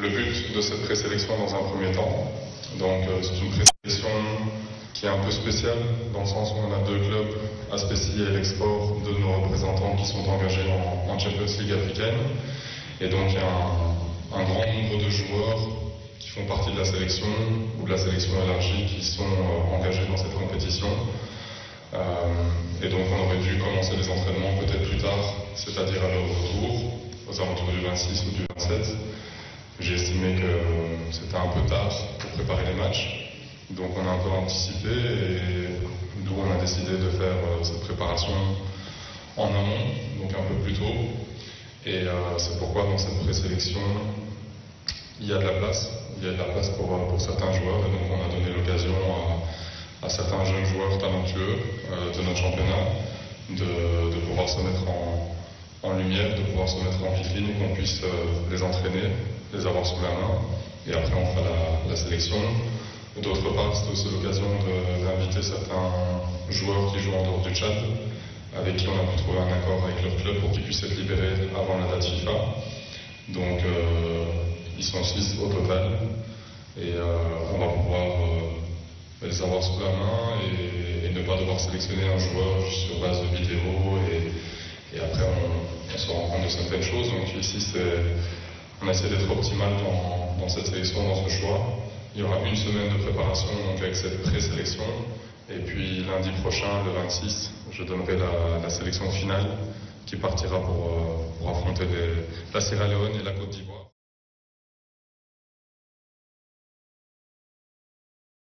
le but de cette présélection dans un premier temps. Donc euh, c'est une présélection qui est un peu spéciale dans le sens où on a deux clubs, Aspécie et l'Export, de nos représentants qui sont engagés en, Champions League africaine. Et donc il y a un, grand nombre de joueurs qui font partie de la sélection ou de la sélection élargie qui sont euh, engagés dans cette compétition. Euh, et donc on aurait dû commencer les entraînements peut-être plus tard, c'est-à-dire à leur retour, aux alentours du 26 ou du 27. J'ai estimé que c'était un peu tard pour préparer les matchs. Donc on a un peu anticipé et d'où on a décidé de faire euh, cette préparation en amont, donc un peu plus tôt. Et euh, c'est pourquoi dans cette présélection, il y a de la place. Il y a de la place pour, euh, certains joueurs. Et donc on a donné l'occasion à, certains jeunes joueurs talentueux de notre championnat de, pouvoir se mettre en, lumière, de pouvoir se mettre en vitrine, qu'on puisse les entraîner les avoir sous la main. Et après, on fera la, sélection. D'autre part, c'est aussi l'occasion d'inviter certains joueurs qui jouent en dehors du Tchad, avec qui on a pu trouver un accord avec leur club pour qu'ils puissent être libérés avant la date FIFA. Donc, euh, ils sont six au total. Et euh, on va pouvoir euh, les avoir sous la main et, ne pas devoir sélectionner un joueur sur base de vidéo. Certaines choses. Donc, ici, on essaie d'être optimal dans, cette sélection, dans ce choix. Il y aura une semaine de préparation avec cette présélection. Et puis lundi prochain, le 26, je donnerai la, sélection finale qui partira pour, euh, affronter la Sierra Leone et la Côte d'Ivoire.